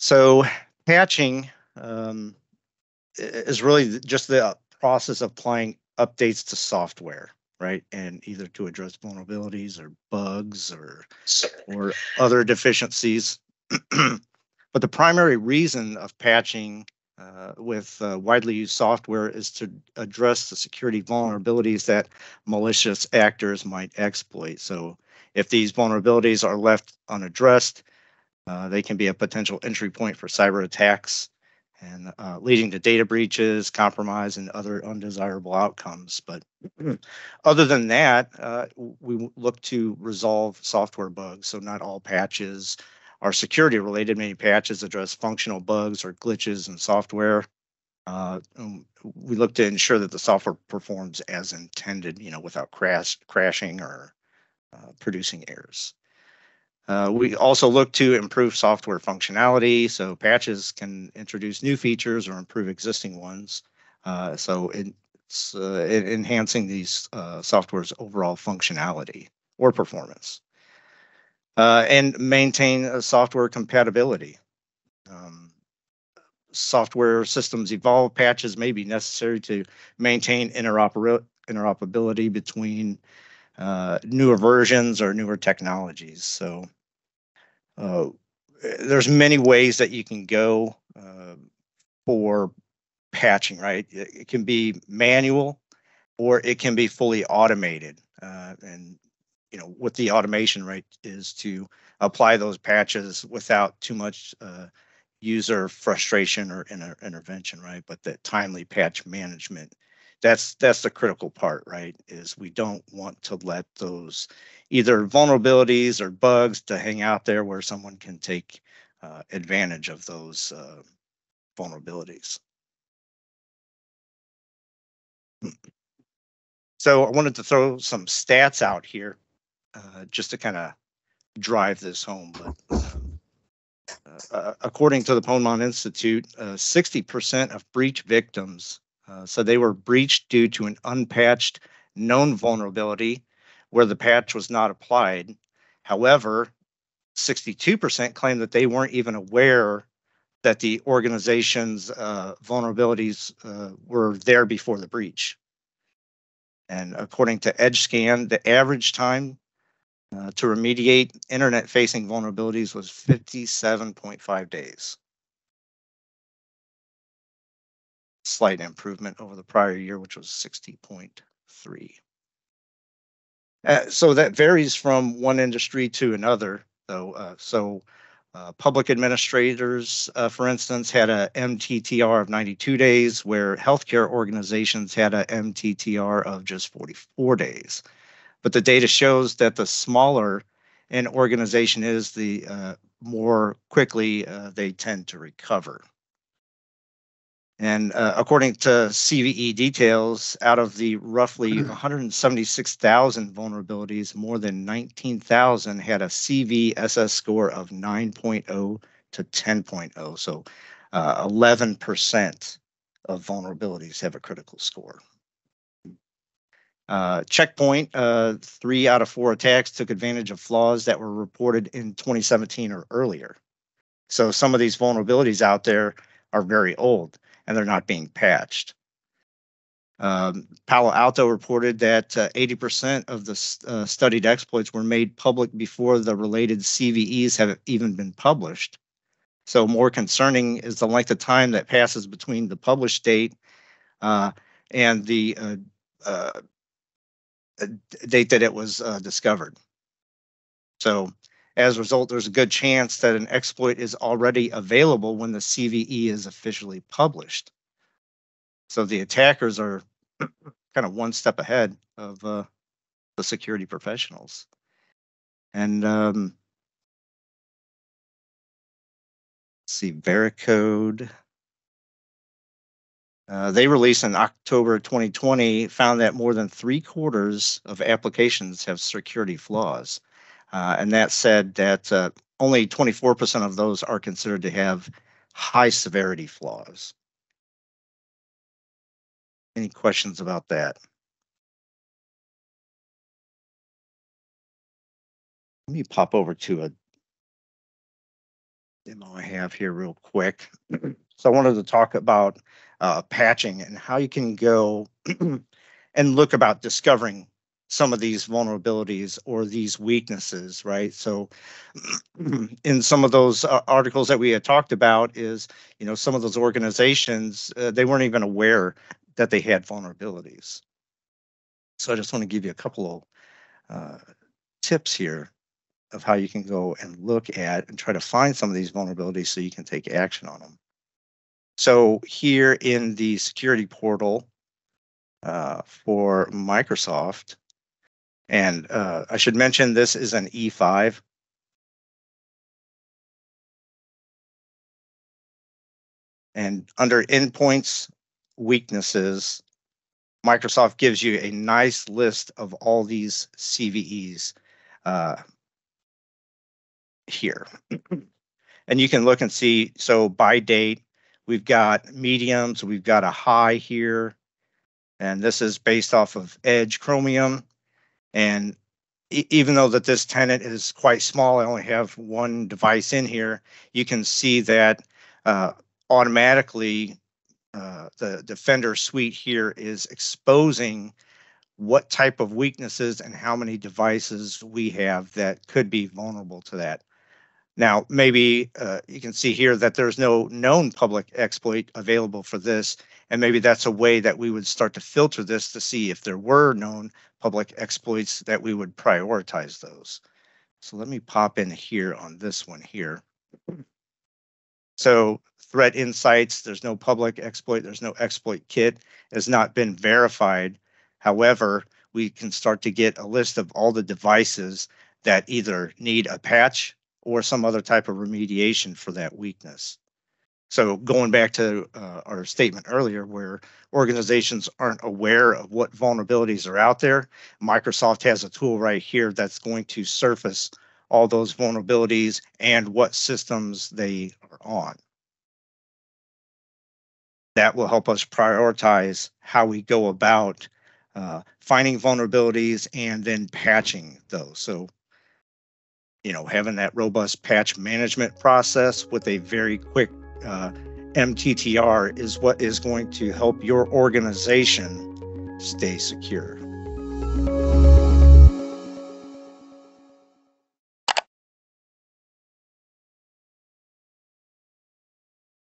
So patching um, is really just the process of applying updates to software, right? And either to address vulnerabilities or bugs or or other deficiencies. but the primary reason of patching uh, with uh, widely used software is to address the security vulnerabilities that malicious actors might exploit. So if these vulnerabilities are left unaddressed, uh, they can be a potential entry point for cyber attacks and uh, leading to data breaches, compromise, and other undesirable outcomes. But other than that, uh, we look to resolve software bugs. So not all patches are security related. Many patches address functional bugs or glitches in software. Uh, um, we look to ensure that the software performs as intended, you know, without crash, crashing or uh, producing errors. Uh, we also look to improve software functionality, so patches can introduce new features or improve existing ones. Uh, so it's uh, enhancing these uh, software's overall functionality or performance. Uh, and maintain software compatibility. Um, software systems evolve, patches may be necessary to maintain interoper interoperability between uh, newer versions or newer technologies. So uh, there's many ways that you can go uh, for patching, right? It, it, can be manual or it can be fully automated. Uh, and you know what the automation right is to apply those patches without too much uh, user frustration or inter intervention, right? But that timely patch management that's that's the critical part right is we don't want to let those either vulnerabilities or bugs to hang out there where someone can take uh, advantage of those uh, vulnerabilities. So i wanted to throw some stats out here uh, just to kind of drive this home but um, uh, uh, according to the Ponemon Institute, 60% uh, of breach victims uh, so they were breached due to an unpatched known vulnerability where the patch was not applied. However, 62% claimed that they weren't even aware that the organization's uh, vulnerabilities uh, were there before the breach. And according to EdgeScan, the average time uh, to remediate internet facing vulnerabilities was 57.5 days. Slight improvement over the prior year, which was 60.3. Uh, so that varies from one industry to another, though. Uh, so uh, public administrators, uh, for instance, had a MTTR of 92 days, where healthcare organizations had a MTTR of just 44 days. But the data shows that the smaller an organization is, the uh, more quickly uh, they tend to recover. And uh, according to CVE details, out of the roughly 176,000 vulnerabilities, more than 19,000 had a CVSS score of 9.0 to 10.0. So uh, 11% of vulnerabilities have a critical score. Uh, Checkpoint, uh, three out of four attacks took advantage of flaws that were reported in 2017 or earlier. So some of these vulnerabilities out there are very old and they're not being patched. Um, Palo Alto reported that uh, 80% of the uh, studied exploits were made public before the related CVEs have even been published. So more concerning is the length of time that passes between the published date uh, and the uh, uh, date that it was uh, discovered. So as a result, there's a good chance that an exploit is already available when the CVE is officially published. So the attackers are kind of one step ahead of uh, the security professionals. And um, see, Veracode. Uh, they released in October 2020 found that more than three quarters of applications have security flaws. Uh, and that said that uh, only 24% of those are considered to have high severity flaws. Any questions about that? Let me pop over to a demo I have here real quick. So I wanted to talk about uh, patching and how you can go and look about discovering some of these vulnerabilities or these weaknesses, right? So in some of those uh, articles that we had talked about is, you know, some of those organizations, uh, they weren't even aware that they had vulnerabilities. So I just want to give you a couple of uh, tips here of how you can go and look at and try to find some of these vulnerabilities so you can take action on them. So here in the security portal uh, for Microsoft, and uh, I should mention this is an E5. And under endpoints, weaknesses, Microsoft gives you a nice list of all these CVEs uh, here. and you can look and see, so by date, we've got mediums, we've got a high here, and this is based off of Edge Chromium. And even though that this tenant is quite small, I only have one device in here, you can see that uh, automatically uh, the Defender suite here is exposing what type of weaknesses and how many devices we have that could be vulnerable to that. Now, maybe uh, you can see here that there's no known public exploit available for this, and maybe that's a way that we would start to filter this to see if there were known public exploits that we would prioritize those. So let me pop in here on this one here. So threat insights, there's no public exploit, there's no exploit kit, has not been verified. However, we can start to get a list of all the devices that either need a patch or some other type of remediation for that weakness. So going back to uh, our statement earlier, where organizations aren't aware of what vulnerabilities are out there, Microsoft has a tool right here that's going to surface all those vulnerabilities and what systems they are on. That will help us prioritize how we go about uh, finding vulnerabilities and then patching those. So you know, having that robust patch management process with a very quick uh, MTTR is what is going to help your organization stay secure.